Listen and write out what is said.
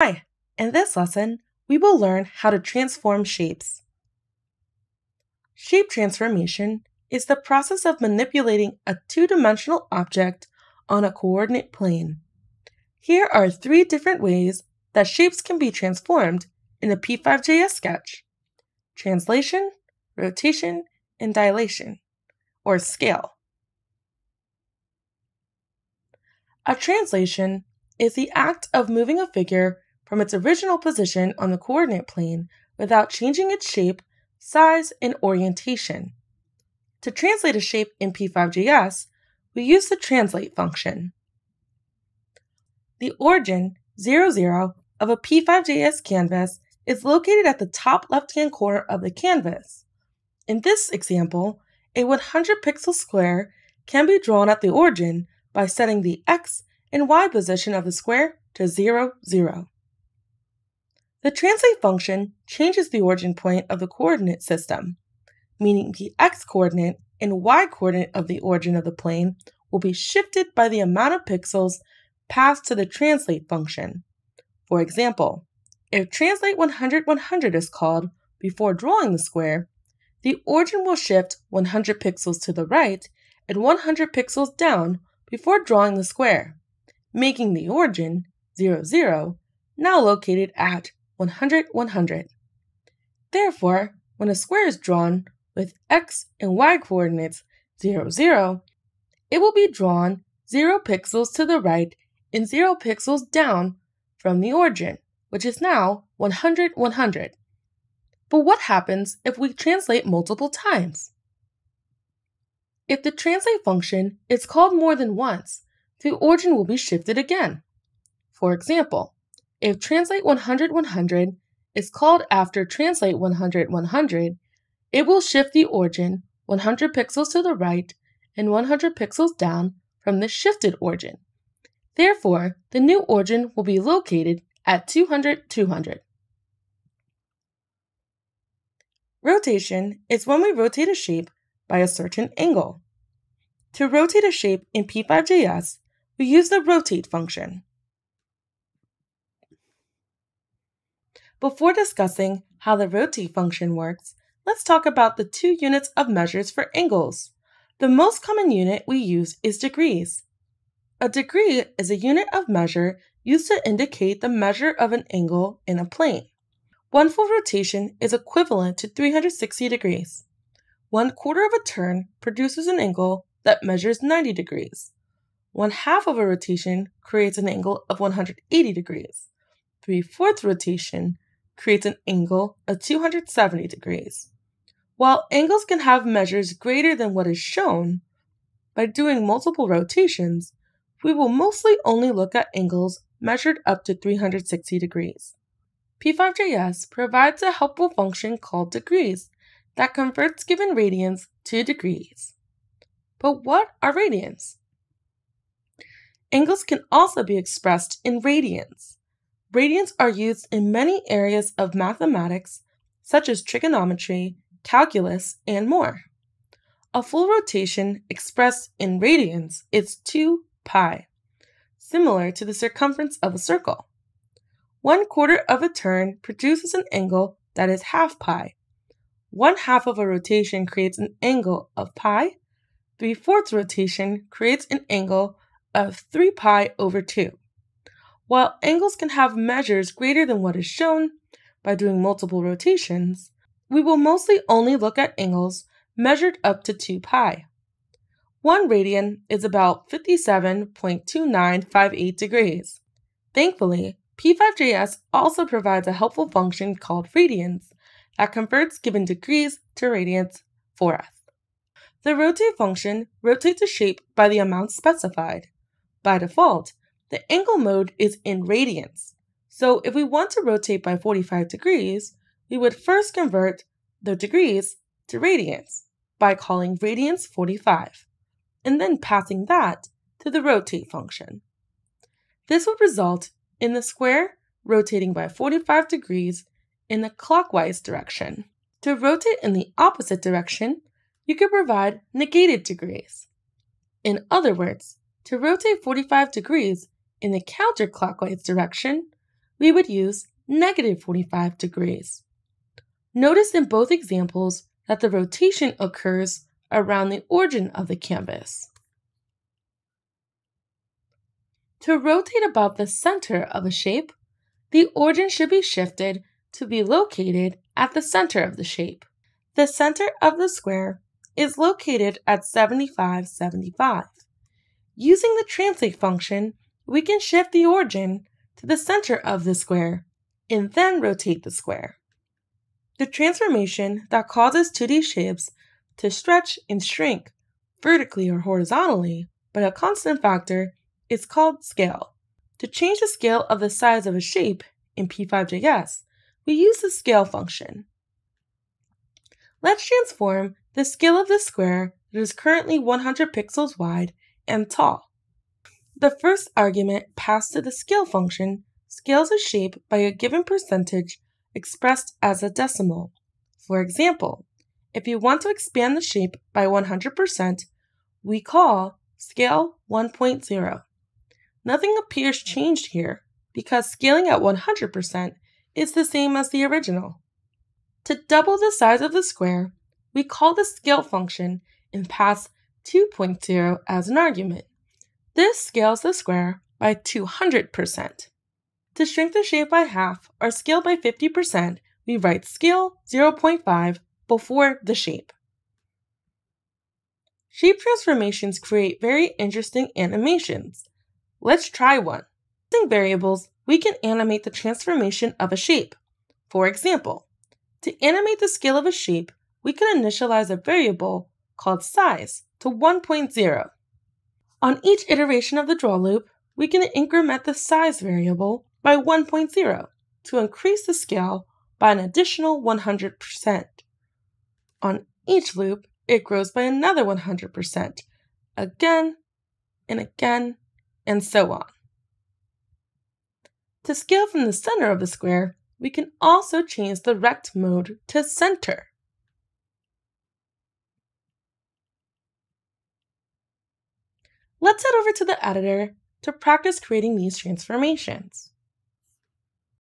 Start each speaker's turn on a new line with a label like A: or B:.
A: Hi, in this lesson, we will learn how to transform shapes. Shape transformation is the process of manipulating a two-dimensional object on a coordinate plane. Here are three different ways that shapes can be transformed in a P5JS sketch. Translation, rotation, and dilation, or scale. A translation is the act of moving a figure from its original position on the coordinate plane without changing its shape, size, and orientation. To translate a shape in P5JS, we use the translate function. The origin 00 of a P5JS canvas is located at the top left-hand corner of the canvas. In this example, a 100 pixel square can be drawn at the origin by setting the x and y position of the square to 0, 0. The translate function changes the origin point of the coordinate system, meaning the x coordinate and y coordinate of the origin of the plane will be shifted by the amount of pixels passed to the translate function. For example, if translate 100 100 is called before drawing the square, the origin will shift 100 pixels to the right and 100 pixels down before drawing the square, making the origin, 0, 0, now located at 100, 100. Therefore, when a square is drawn with x and y coordinates 0, 0, it will be drawn 0 pixels to the right and 0 pixels down from the origin, which is now 100, 100. But what happens if we translate multiple times? If the translate function is called more than once, the origin will be shifted again. For example, if translate 100 100 is called after translate 100 100, it will shift the origin 100 pixels to the right and 100 pixels down from the shifted origin. Therefore, the new origin will be located at 200 200. Rotation is when we rotate a shape by a certain angle. To rotate a shape in P5JS, we use the rotate function. Before discussing how the rotate function works, let's talk about the two units of measures for angles. The most common unit we use is degrees. A degree is a unit of measure used to indicate the measure of an angle in a plane. One full rotation is equivalent to 360 degrees. One quarter of a turn produces an angle that measures 90 degrees. One half of a rotation creates an angle of 180 degrees. Three fourths rotation creates an angle of 270 degrees. While angles can have measures greater than what is shown, by doing multiple rotations, we will mostly only look at angles measured up to 360 degrees. P5JS provides a helpful function called degrees that converts given radians to degrees. But what are radians? Angles can also be expressed in radians. Radians are used in many areas of mathematics, such as trigonometry, calculus, and more. A full rotation expressed in radians is 2 pi, similar to the circumference of a circle. One quarter of a turn produces an angle that is half pi. One half of a rotation creates an angle of pi. Three fourths rotation creates an angle of 3 pi over 2. While angles can have measures greater than what is shown by doing multiple rotations, we will mostly only look at angles measured up to 2 pi. 1 radian is about 57.2958 degrees. Thankfully, P5JS also provides a helpful function called radians that converts given degrees to radians for us. The rotate function rotates a shape by the amount specified. By default, the angle mode is in radians. So if we want to rotate by 45 degrees, we would first convert the degrees to radians by calling radians 45, and then passing that to the rotate function. This would result in the square rotating by 45 degrees in the clockwise direction. To rotate in the opposite direction, you could provide negated degrees. In other words, to rotate 45 degrees in the counterclockwise direction, we would use negative 45 degrees. Notice in both examples that the rotation occurs around the origin of the canvas. To rotate about the center of a shape, the origin should be shifted to be located at the center of the shape. The center of the square is located at 75, 75. Using the translate function, we can shift the origin to the center of the square and then rotate the square. The transformation that causes 2D shapes to stretch and shrink vertically or horizontally by a constant factor is called scale. To change the scale of the size of a shape in P5JS, we use the scale function. Let's transform the scale of the square that is currently 100 pixels wide and tall. The first argument passed to the scale function scales a shape by a given percentage expressed as a decimal. For example, if you want to expand the shape by 100%, we call scale 1.0. Nothing appears changed here because scaling at 100% is the same as the original. To double the size of the square, we call the scale function and pass 2.0 as an argument. This scales the square by 200%. To shrink the shape by half or scale by 50%, we write scale 0.5 before the shape. Shape transformations create very interesting animations. Let's try one. Using variables, we can animate the transformation of a shape. For example, to animate the scale of a shape, we can initialize a variable called size to 1.0. On each iteration of the draw loop, we can increment the size variable by 1.0 to increase the scale by an additional 100%. On each loop, it grows by another 100%, again and again, and so on. To scale from the center of the square, we can also change the rect mode to center. Let's head over to the editor to practice creating these transformations.